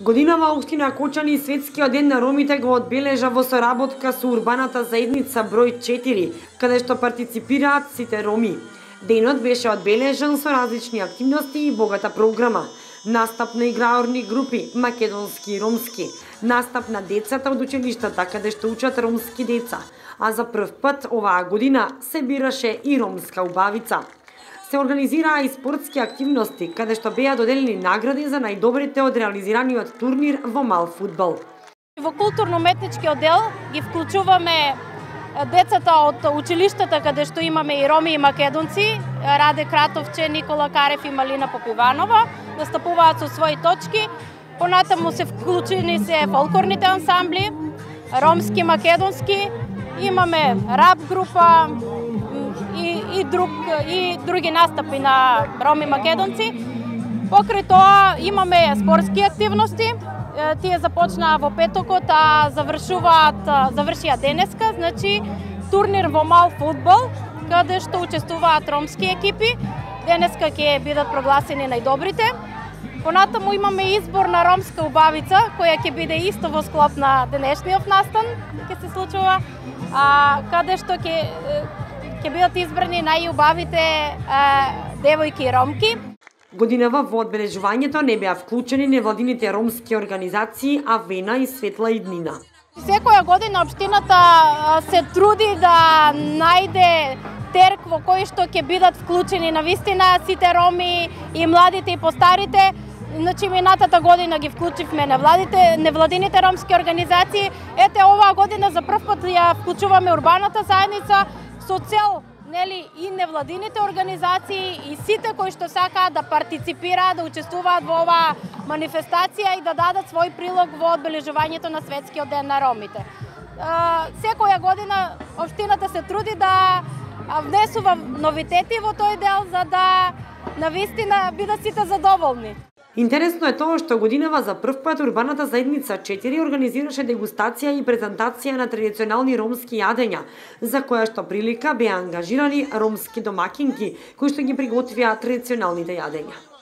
Годинава Општина Кочани светскиот ден на ромите го одбележа во соработка со урбаната заедница број 4, каде што партиципираат сите роми. Денот беше одбележан со различни активности и богата програма. Настап на играорни групи, македонски и ромски, настап на децата од училиштата каде што учат ромски деца, а за прв пат оваа година се бираше и ромска убавица се организираа и спортски активности, каде што беа доделени награди за најдобрите од реализираниот турнир во мал футбол. Во културно-метничкиот дел ги вклучуваме децата од училиштата каде што имаме и роми и македонци, Раде Кратовче, Никола Карев и Малина Попиванова, настапуваат со своји точки. Понатаму се вклучени се фолклорните ансамбли, ромски, македонски, имаме рап група, и, друг, и други настапи на роми македонци. Покрај тоа имаме спортски активности. Тие започнаа во петокот, а завршуваат, завршија денеска, значи турнир во мал футбол, каде што учествуваат ромски екипи. Денеска ќе бидат прогласени најдобрите. Понатаму имаме избор на ромска убавица, која ќе биде исто во склоп на денешниот настан, ќе се случува, а, каде што ќе ќе бидат избрани најубавите девојки и ромки. Годинава во одбележувањето не беа вклучени невладините ромски организации Авена и Светла иднина. Секоја година општината се труди да најде терк во кој што ќе бидат вклучени на вистина сите роми и младите и постарите. Значи минатата година ги вклучивме невладите, невладините ромски организации. Ете оваа година за прв пат ја вклучуваме урбаната заедница со цел нели и невладините организации и сите кои што сакаат да партиципираат, да учествуваат во оваа манифестација и да дадат свој прилог во одбележувањето на светскиот ден на ромите. Секоја година општината се труди да внесува новитети во тој дел за да на вистина бидат сите задоволни. Интересно е тоа што годинава за прв пат урбаната заедница 4 организираше дегустација и презентација на традиционални ромски јадења, за која што прилика беа ангажирани ромски домакинки кои што ги приготвија традиционалните јадења.